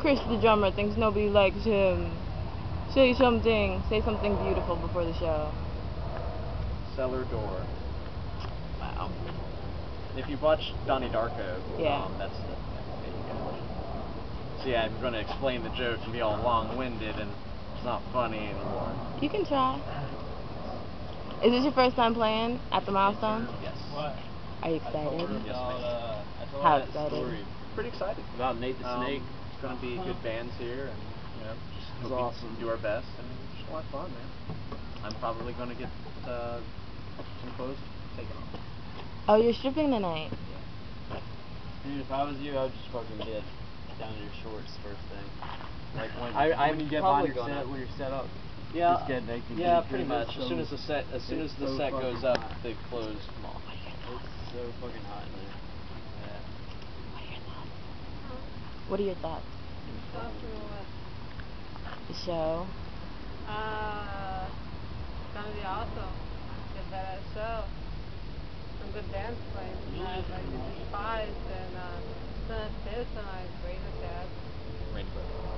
Chris the drummer thinks nobody likes him. Say something. Say something beautiful before the show. Cellar door. Wow. If you've watched Donnie Darko, Yeah. um, that's the. There you go. See, I'm going to explain the joke and be all long-winded, and it's not funny anymore. You can try. Is this your first time playing at the milestone? Yes. What? Are you excited? Yes, about, ma'am. uh, I told How excited? story Pretty excited. about Nate the Um, Snake. It's going to be good bands here, and you know, just That's hope we awesome. do our best, and just a lot of fun, man. I'm probably going to get uh, some clothes taken off. Oh, you're stripping tonight. Dude, if I was you, I would just fucking get down to your shorts first thing. Like when, I- I'm when you get probably your gonna- set, when you're set up. Yeah. Just get naked. Yeah, pretty much. As soon as the set, as soon as the so set goes up, hot. the clothes come off. It's so fucking hot in there. Yeah. What are your thoughts? The show. Uh, it's gonna be awesome. Get better show. Some good dance playing tonight, like the Spies and uh, Son Fizz tonight, Razor Cats, Rainbow. and Lady Bird. Yes. She